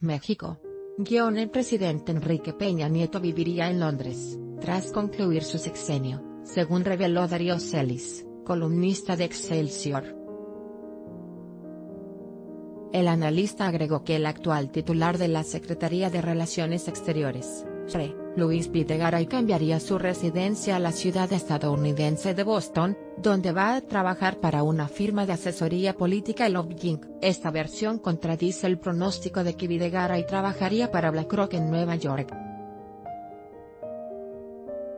México. Guión el presidente Enrique Peña Nieto viviría en Londres, tras concluir su sexenio, según reveló Darío Celis, columnista de Excelsior. El analista agregó que el actual titular de la Secretaría de Relaciones Exteriores, Luis Videgaray cambiaría su residencia a la ciudad estadounidense de Boston, donde va a trabajar para una firma de asesoría política y lobbying. Esta versión contradice el pronóstico de que Videgaray trabajaría para BlackRock en Nueva York.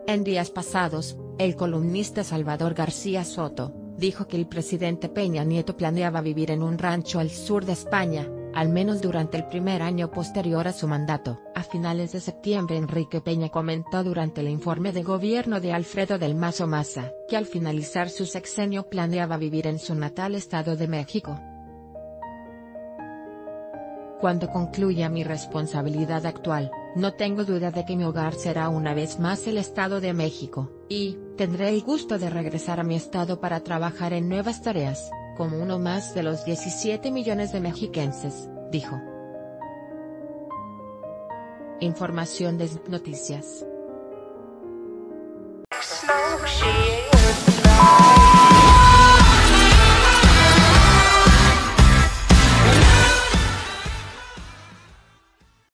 En días pasados, el columnista Salvador García Soto, dijo que el presidente Peña Nieto planeaba vivir en un rancho al sur de España, al menos durante el primer año posterior a su mandato. A finales de septiembre Enrique Peña comentó durante el informe de gobierno de Alfredo del Mazo Maza, que al finalizar su sexenio planeaba vivir en su natal Estado de México. Cuando concluya mi responsabilidad actual, no tengo duda de que mi hogar será una vez más el Estado de México, y, tendré el gusto de regresar a mi estado para trabajar en nuevas tareas, como uno más de los 17 millones de mexiquenses, dijo. Información de Noticias.